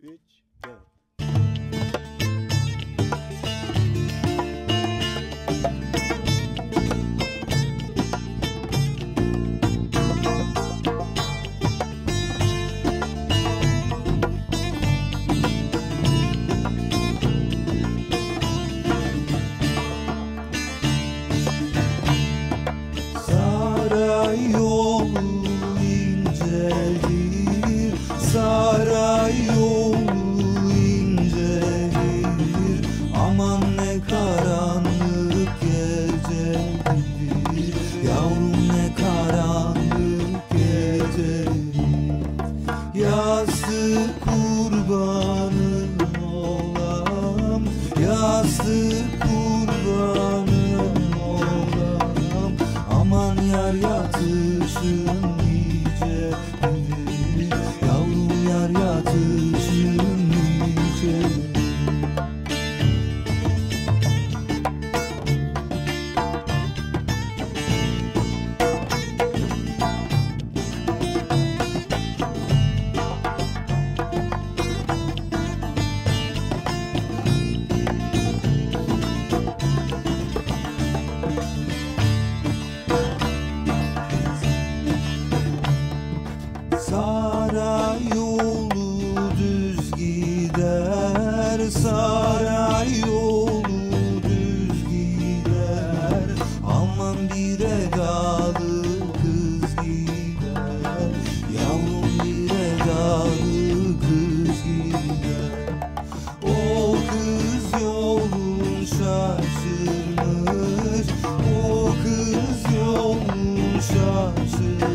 3, 4. Yastık kurbanın Aman yar yatışın gider saray yolu düz gider. Aman bir edalı kız gider. Yavrum bir edalı kız gider. O kız yolun şaşırmış O kız yolun şaşırmış